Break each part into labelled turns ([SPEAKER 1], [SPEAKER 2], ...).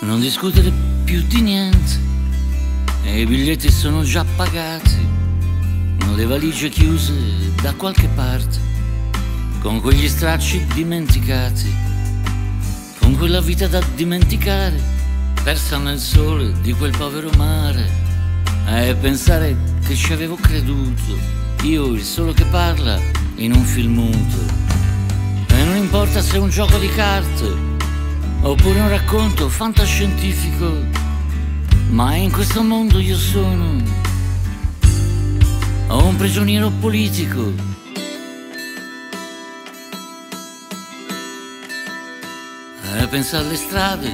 [SPEAKER 1] non discutere più di niente. E i biglietti sono già pagati, non le valigie chiuse da qualche parte, con quegli stracci dimenticati, con quella vita da dimenticare, persa nel sole di quel povero mare. E pensare che ci avevo creduto, io il solo che parla in un film muto. E non importa se è un gioco di carte oppure un racconto fantascientifico, ma in questo mondo io sono un prigioniero politico. E pensa alle strade,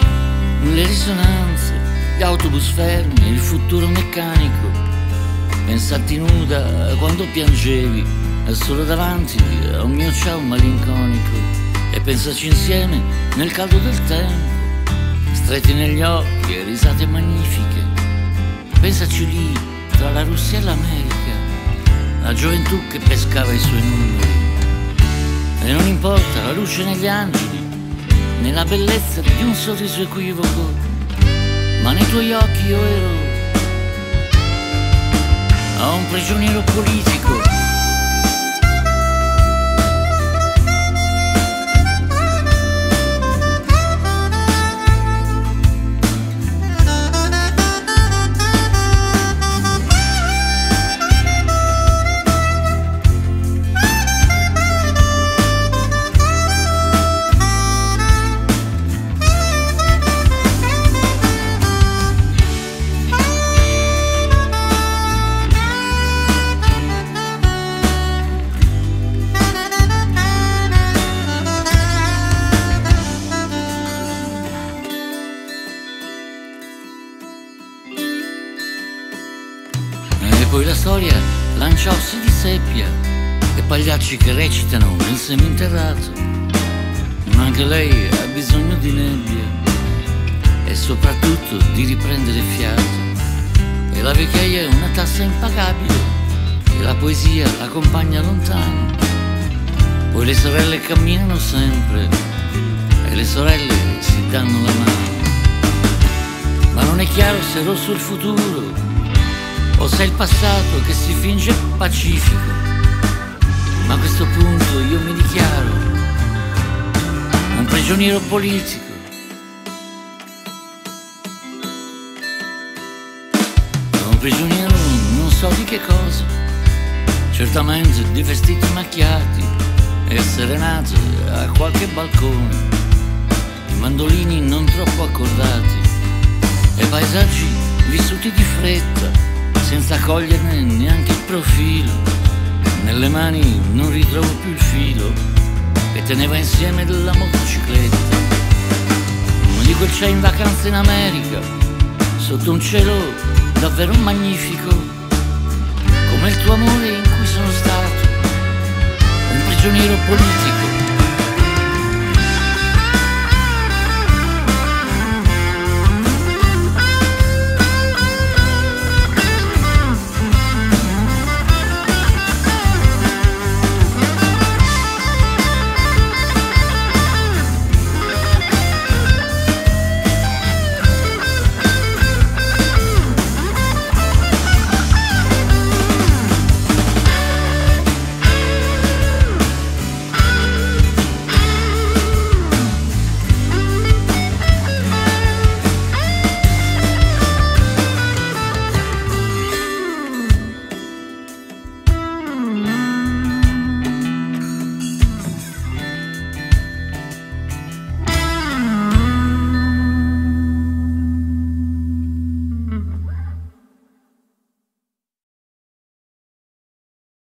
[SPEAKER 1] le risonanze, gli autobus fermi, il futuro meccanico. Pensarti nuda quando piangevi, solo davanti a un mio ciao malinconico pensaci insieme nel caldo del tempo, stretti negli occhi e risate magnifiche. Pensaci lì tra la Russia e l'America, la gioventù che pescava i suoi numeri. E non importa la luce negli angeli, né la bellezza di un sorriso equivoco, ma nei tuoi occhi io ero a un prigioniero politico poi la storia lancia ossi di seppia e pagliacci che recitano nel seminterrato. Ma anche lei ha bisogno di nebbia e soprattutto di riprendere fiato. E la vecchiaia è una tassa impagabile e la poesia l'accompagna lontano. Poi le sorelle camminano sempre e le sorelle si danno la mano. Ma non è chiaro se rosso il futuro o se è il passato che si finge pacifico. Ma a questo punto io mi dichiaro un prigioniero politico. Un prigioniero non so di che cosa, certamente di vestiti macchiati e serenate a qualche balcone, di mandolini non troppo accordati e paesaggi vissuti di fretta senza coglierne neanche il profilo. Nelle mani non ritrovo più il filo che teneva insieme la motocicletta. Ma di quel c'è in vacanza in America, sotto un cielo davvero magnifico, come il tuo amore in cui sono stato un prigioniero politico.